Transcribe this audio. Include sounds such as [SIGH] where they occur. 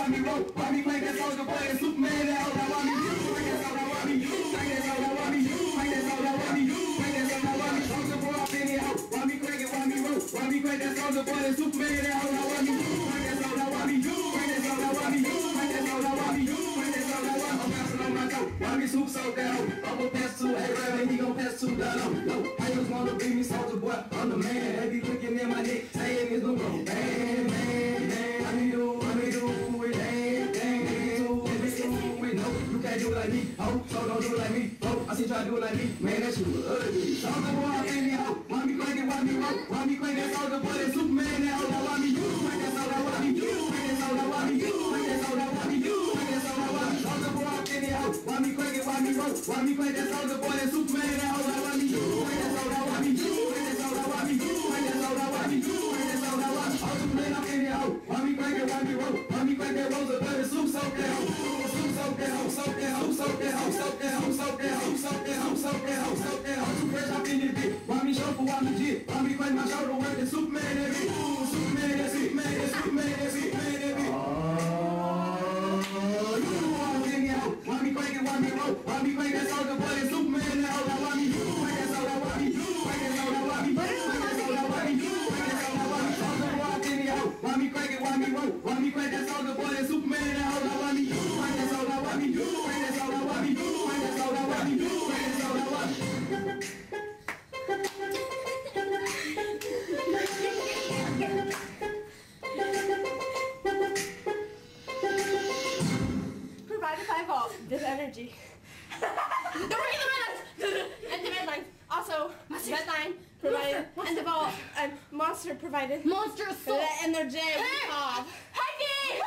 why me roll? Why me that soldier and Superman out? Now why me you? That soda, why me you? That why me you? That soda, why me you? That soda, why me? Soldier boy, I been here. Me crank it, why me roll? Why me that soldier and Superman out? Now why me you? That soda, why me you? Crank that why me you? That soda, why me you? That soda, why me? I'm bouncing on my toe. Why me soup so down? I'ma pass to a rabbit, he gon' pass to down. No, haters wanna be me soldier boy. I'm the man. They be at my neck, saying it's no wrong. Me. Oh, so don't do it like me. Oh, I see try do it like me. Man, that shit was ugly. Soldier boy, I been here. Why me crank it? Why me roll? Why me crank that soldier boy? That Superman now. Now why me you? Crank that soda, why me you? Crank that soda, why me you? Crank that soda, why me you? Crank that soda, why me? Soldier boy, I been here. Why me crank it? Why me roll? Why me crank that soldier boy? That Superman now. Now why me you? Crank that soda, Soak that hoe. Soak that hoe. Soak that hoe. Soak that hoe. Soak that hoe. Soak that hoe. Too fresh up in this bitch. Why me shuffle? Why me jig? This energy. [LAUGHS] Don't forget the red lines! [LAUGHS] And the red lines. Also, red line provided. And the Vault. And Monster provided. Monster assault. And their J. Hey! Bob. Hey,